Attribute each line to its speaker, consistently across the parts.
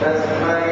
Speaker 1: That's my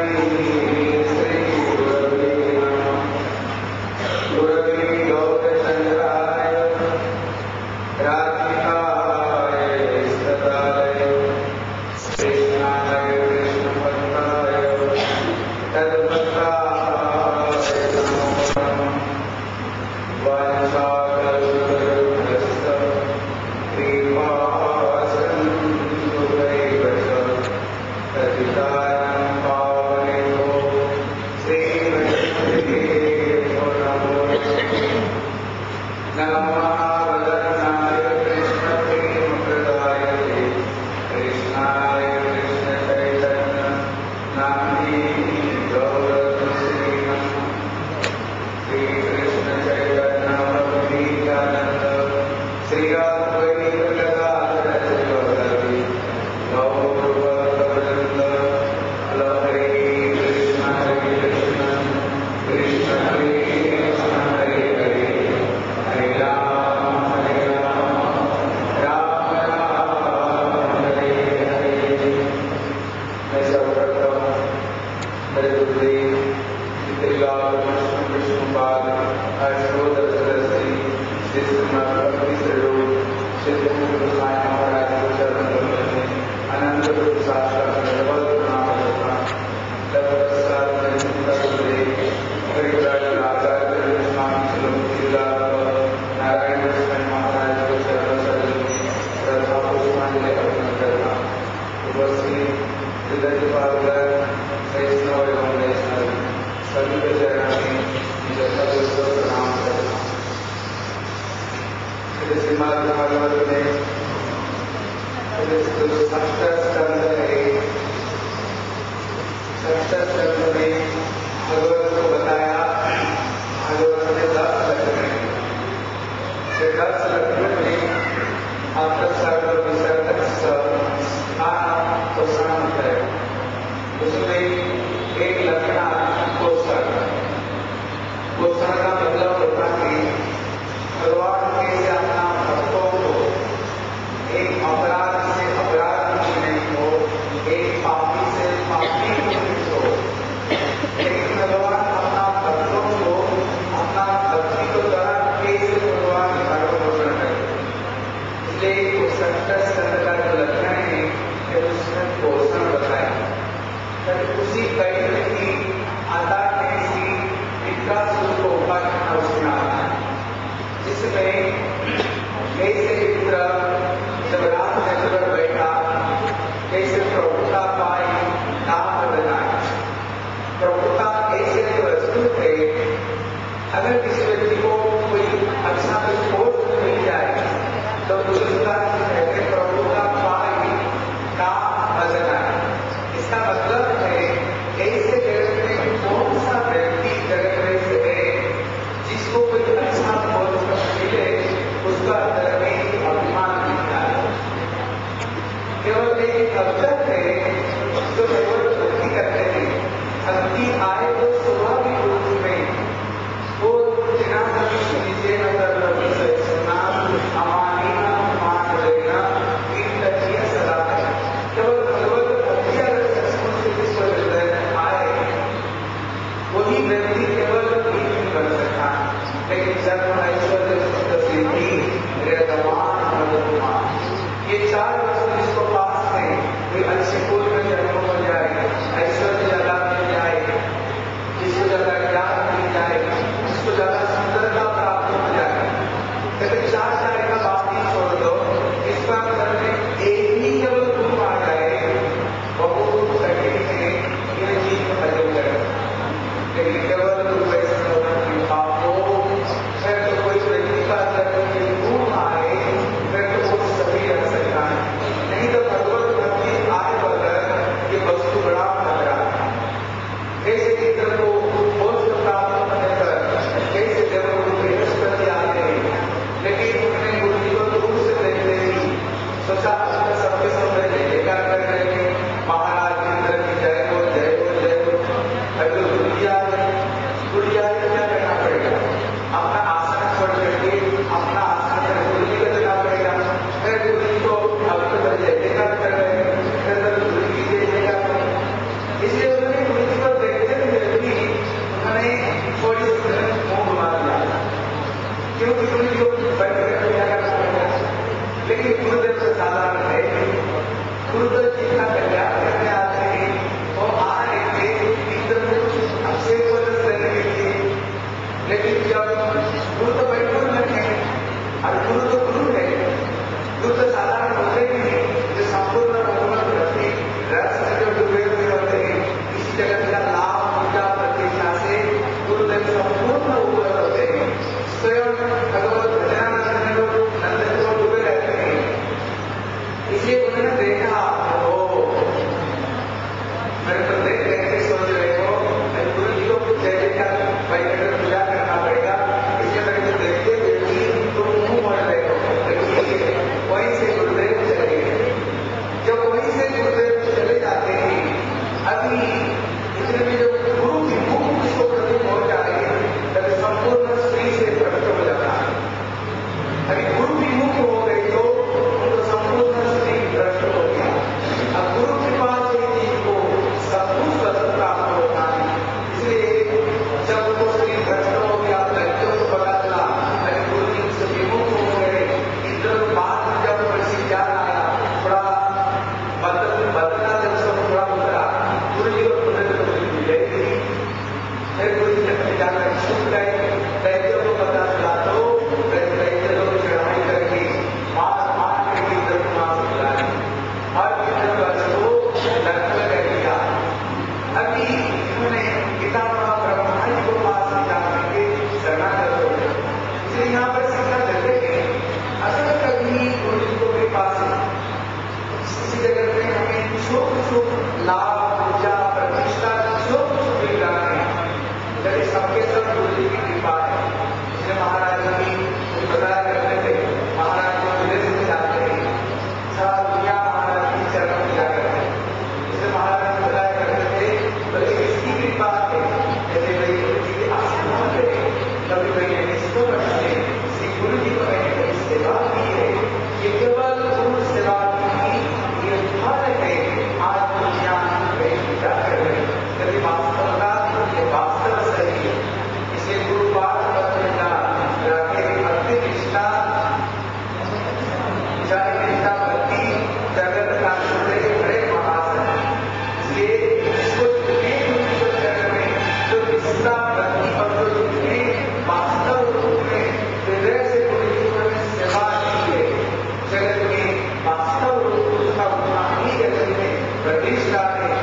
Speaker 1: está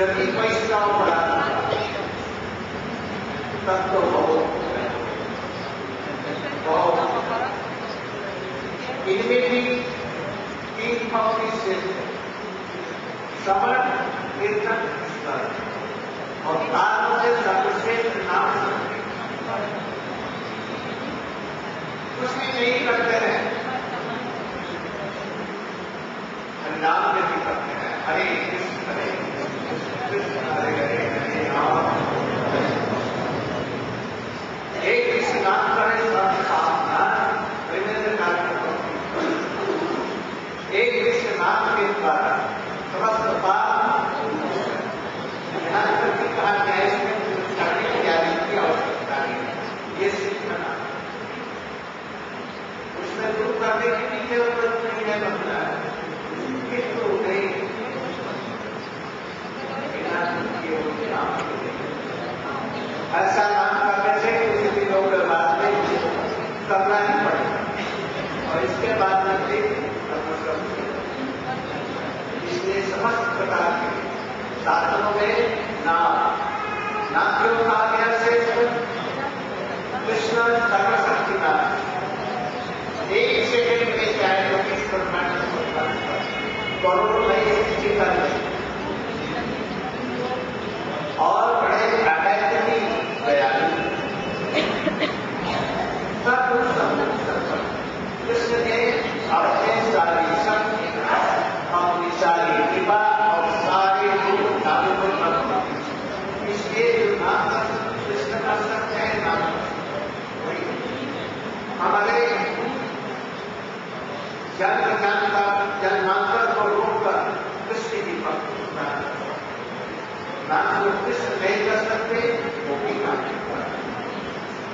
Speaker 1: जबकि पैसा बढ़ा तब तो बहुत इनमें भी तीन पंक्ति क्षेत्र समर, कीर्तन स्तर और तारों से सर्वश्रेष्ठ नाम कुछ भी नहीं करते हैं। नाम यदि करते हैं। हरे, कृष्ण शास्त्रों में ना ना क्यों कहा गया श्रेष्ठ कृष्ण सर्वशक्ति का। एक सेकेंड में चाहे प्रकार करोड़ों लाइफ की चिंता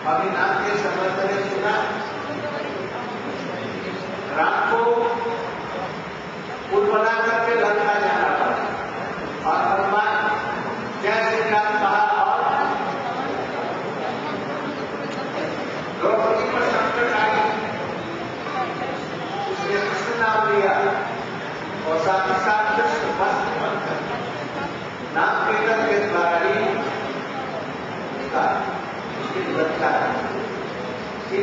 Speaker 1: Vale nada.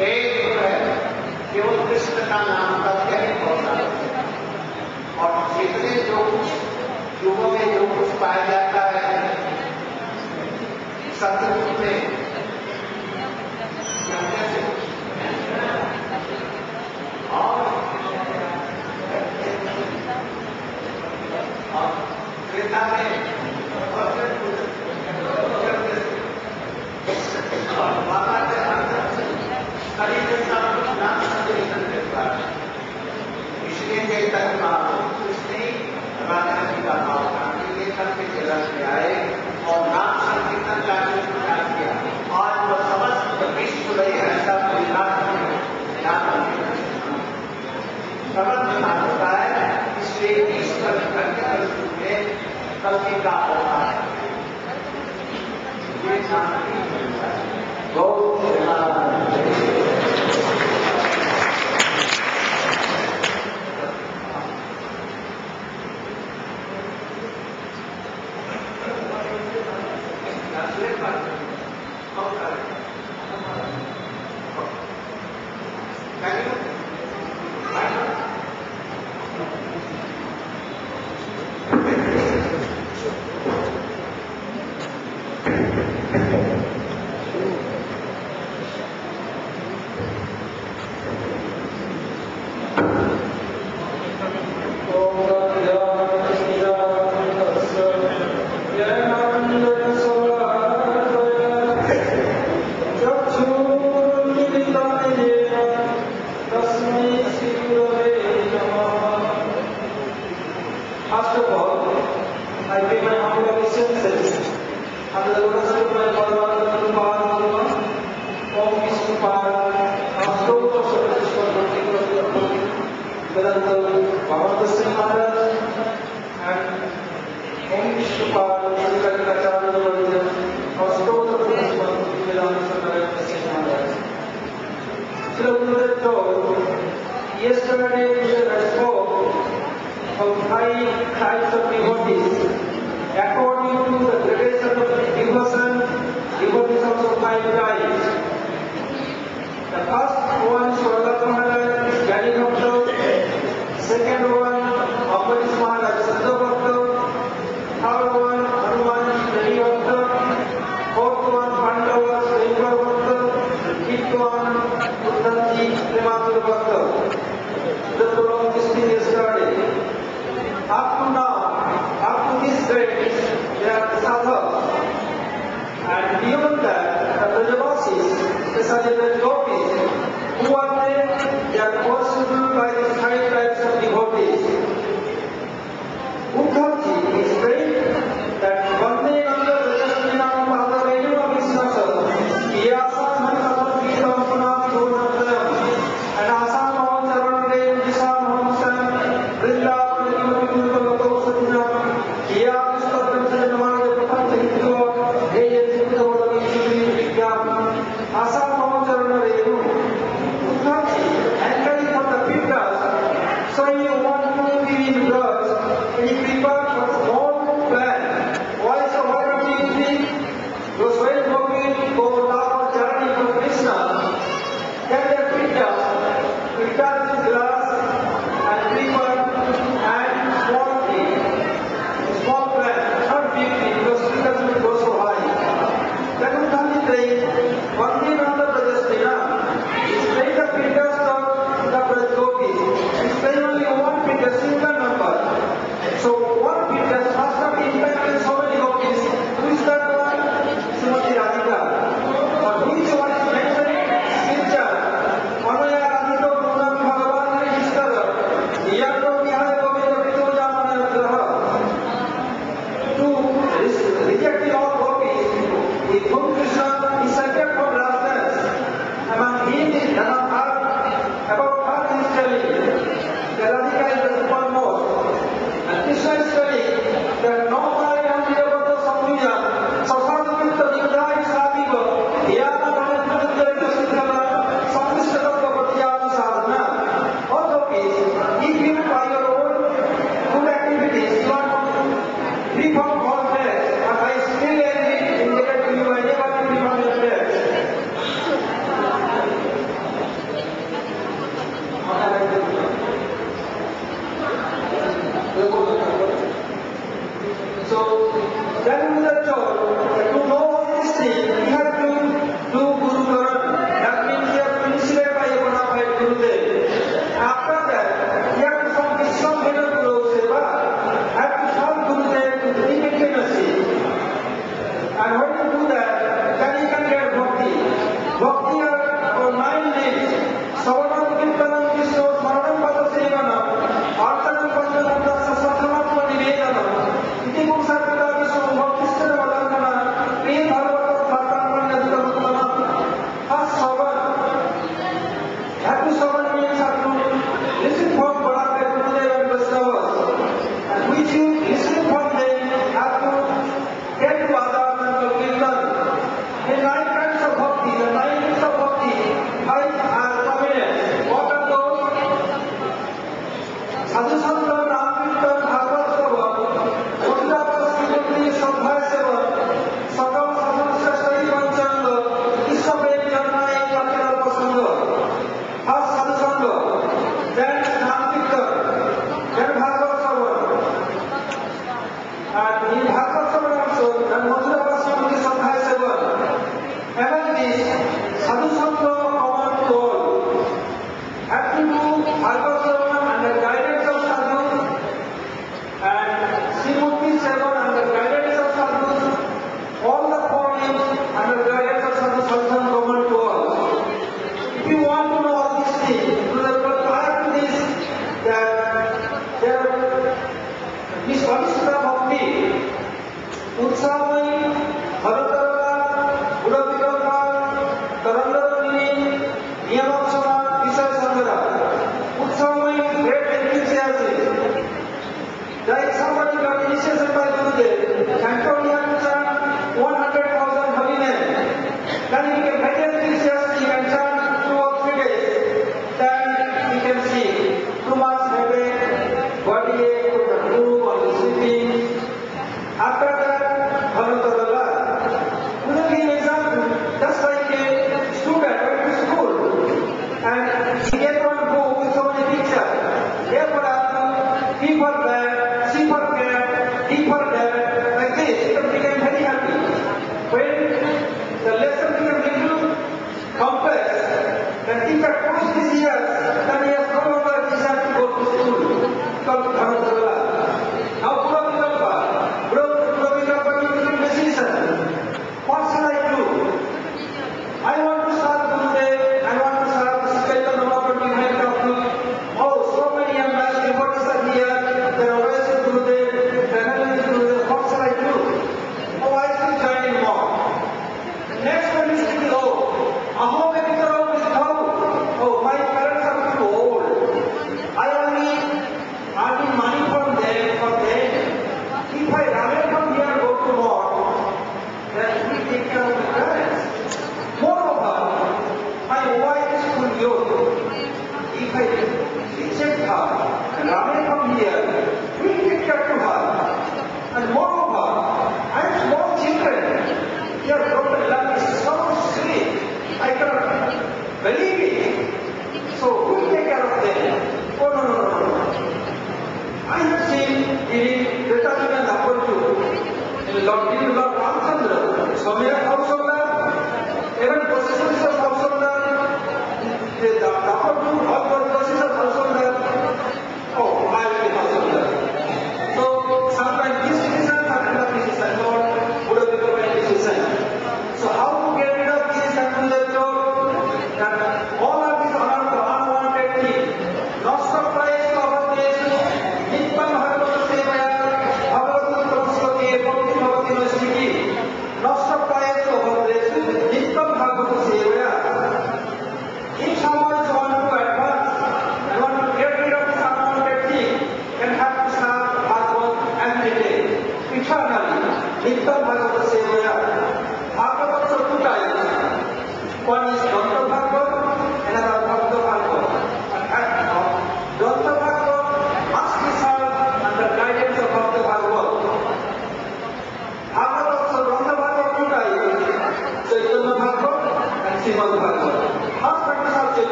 Speaker 1: जो है केवल कृष्ण का नाम का ग्रहण पौधा और जितने जो कुछ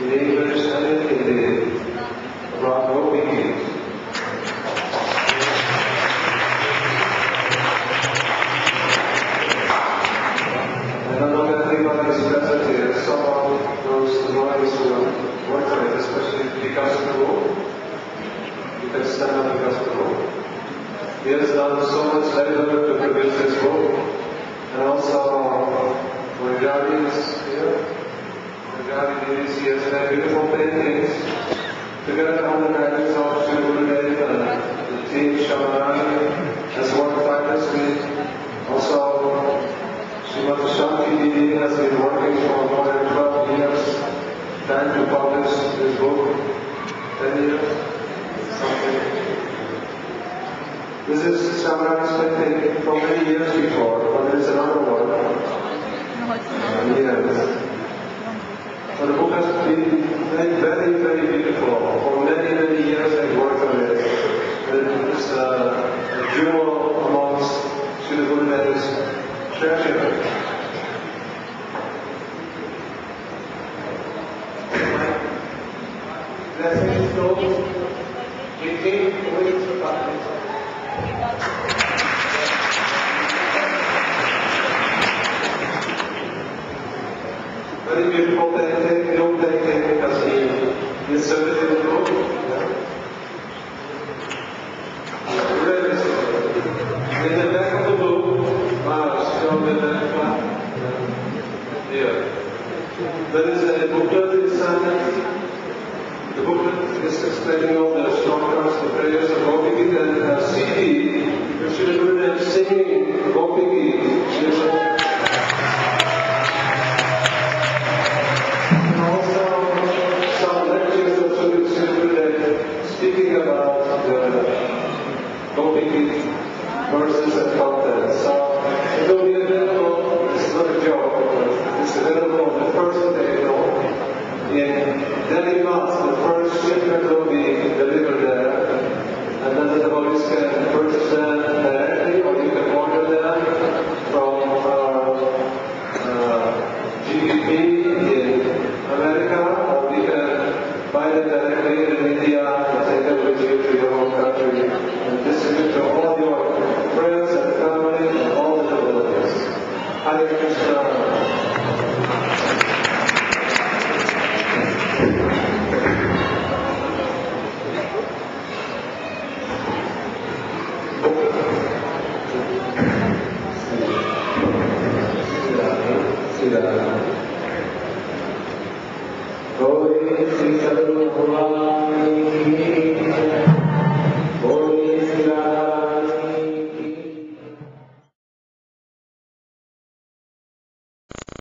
Speaker 2: de There is uh, a
Speaker 3: booklet inside. The booklet is explaining all the shortcuts, the prayers, and all and a CD,